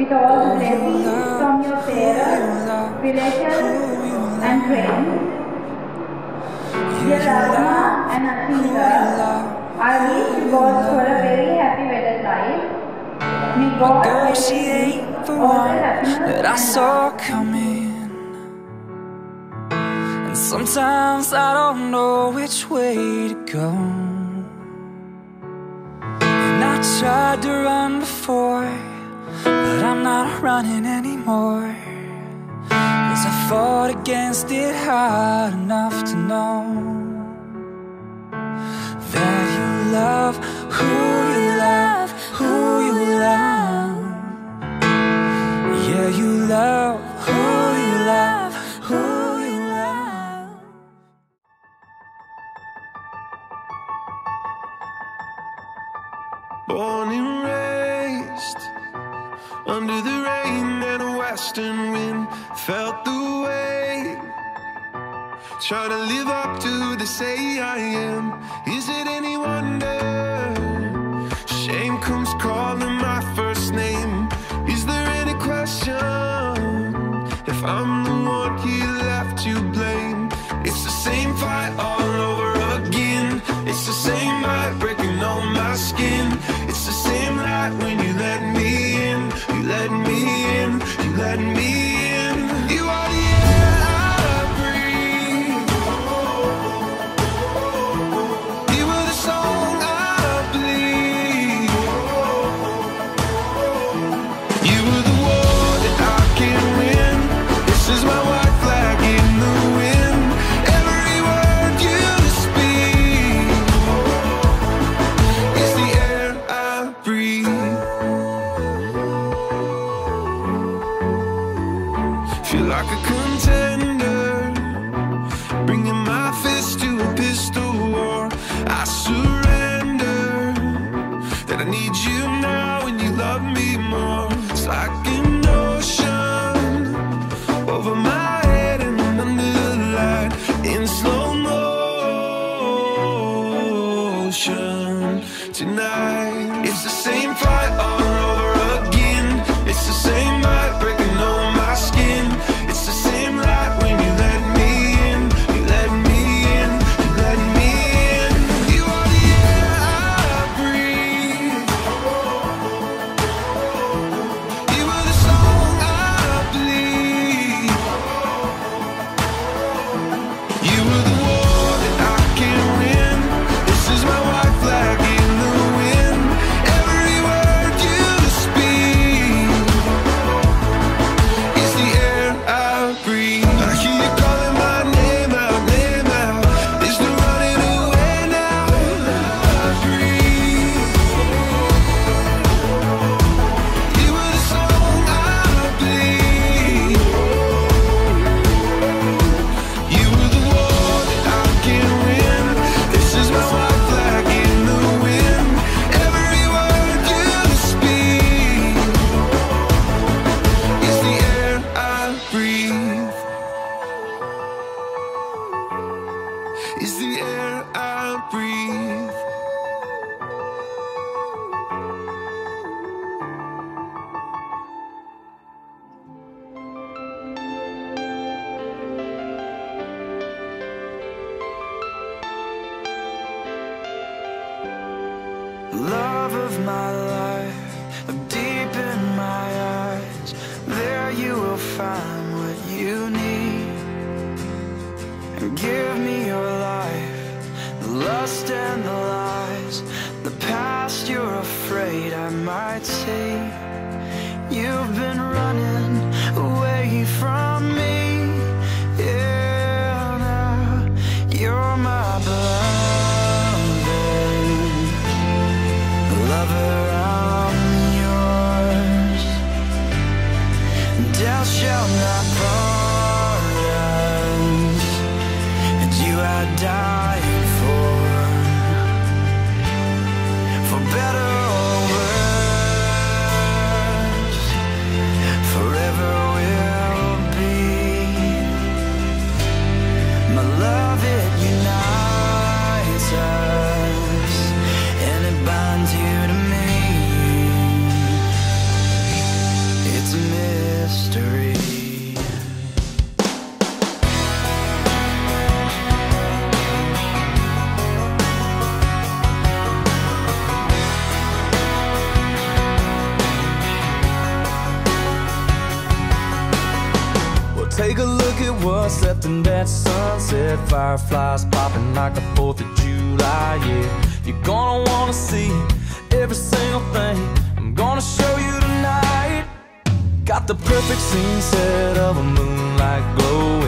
with all the blessings from your parents, relatives, and friends. Dear Lakma and Achintha, I wish both for a very happy wedded life. May God Girl, she ain't the one that I saw coming. And sometimes I don't know which way to go. And I tried to run before, I'm not running anymore. Cause I fought against it hard enough to know that you love who you love, who you love. Yeah, you love who you love, who you love. Born and raised under the rain and a western wind, felt the way. Trying to live up to the say I am. Is it any wonder? Shame comes calling Feel like a contender, bringing my fist to a pistol war. I surrender that I need you now and you love me more. It's like Is the air I breathe. Love of my life, lust and the lies, the past you're afraid I might see. You've been running look at what's left in that sunset. Fireflies popping like the 4th of July, yeah. You're gonna wanna see every single thing I'm gonna show you tonight. Got the perfect scene set of a moonlight glow